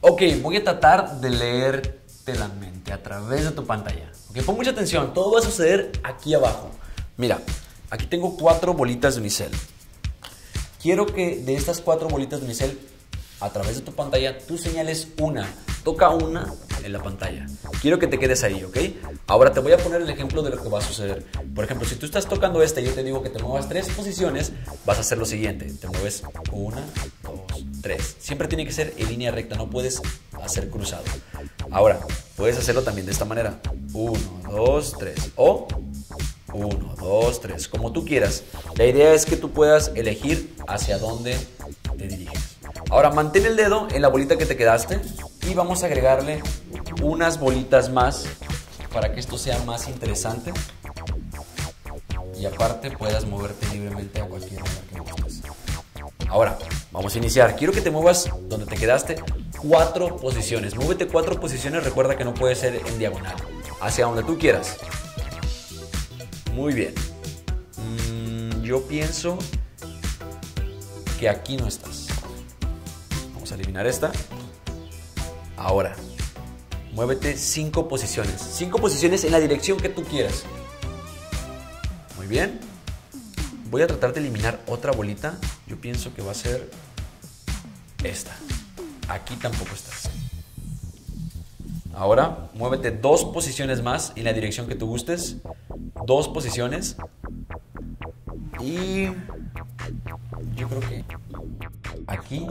Ok, voy a tratar de leerte la mente a través de tu pantalla. Ok, pon mucha atención, todo va a suceder aquí abajo. Mira, aquí tengo cuatro bolitas de unicel. Quiero que de estas cuatro bolitas de unicel, a través de tu pantalla, tú señales una. Toca una en la pantalla. Quiero que te quedes ahí, ¿ok? Ahora te voy a poner el ejemplo de lo que va a suceder. Por ejemplo, si tú estás tocando este y yo te digo que te muevas tres posiciones, vas a hacer lo siguiente. Te mueves una, dos, tres. Siempre tiene que ser en línea recta, no puedes hacer cruzado. Ahora, puedes hacerlo también de esta manera. Uno, dos, tres. O uno, dos, tres, como tú quieras. La idea es que tú puedas elegir hacia dónde te diriges. Ahora mantén el dedo en la bolita que te quedaste y vamos a agregarle unas bolitas más para que esto sea más interesante y aparte puedas moverte libremente a cualquier lugar. Ahora, vamos a iniciar. Quiero que te muevas donde te quedaste cuatro posiciones. Muévete cuatro posiciones, recuerda que no puede ser en diagonal, hacia donde tú quieras. Muy bien. Mm, yo pienso que aquí no estás. Vamos a eliminar esta. Ahora, muévete cinco posiciones. Cinco posiciones en la dirección que tú quieras. Muy bien. Voy a tratar de eliminar otra bolita. Yo pienso que va a ser esta. Aquí tampoco estás. Ahora, muévete dos posiciones más en la dirección que tú gustes. Dos posiciones. Y yo creo que aquí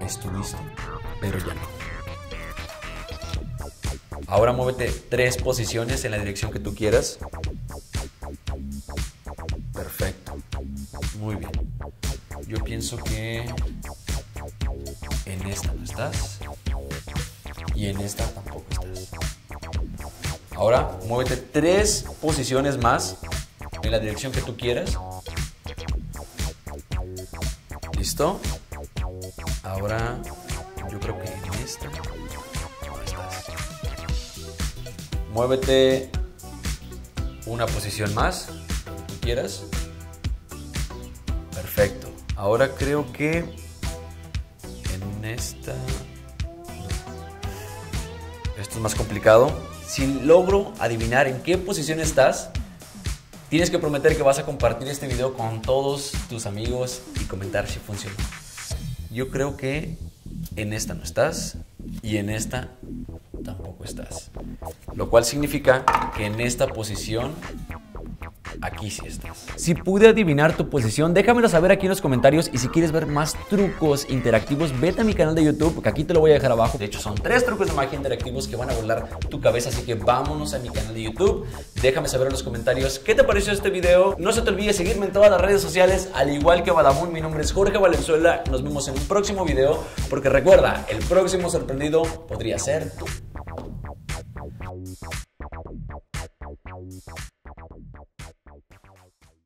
estuviste, pero ya no. Ahora muévete tres posiciones en la dirección que tú quieras. Muy bien. Yo pienso que en esta no estás. Y en esta tampoco estás. Ahora muévete tres posiciones más en la dirección que tú quieras. ¿Listo? Ahora yo creo que en esta no estás. Muévete una posición más, tú quieras. Perfecto. Ahora creo que en esta... Esto es más complicado. Si logro adivinar en qué posición estás, tienes que prometer que vas a compartir este video con todos tus amigos y comentar si funcionó. Yo creo que en esta no estás y en esta tampoco estás. Lo cual significa que en esta posición aquí sí estás. Si pude adivinar tu posición, déjamelo saber aquí en los comentarios y si quieres ver más trucos interactivos, vete a mi canal de YouTube, porque aquí te lo voy a dejar abajo. De hecho, son tres trucos de magia interactivos que van a volar tu cabeza, así que vámonos a mi canal de YouTube. Déjame saber en los comentarios qué te pareció este video. No se te olvide seguirme en todas las redes sociales, al igual que Badabun. Mi nombre es Jorge Valenzuela. Nos vemos en un próximo video, porque recuerda, el próximo sorprendido podría ser tú.